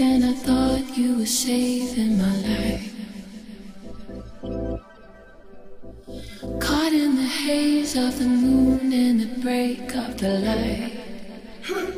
and I thought you were saving my life. Caught in the haze of the moon and the break of the light.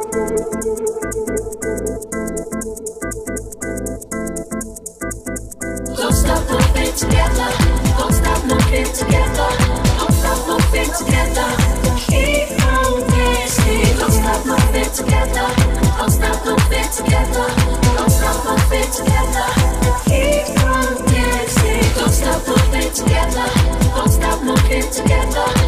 together.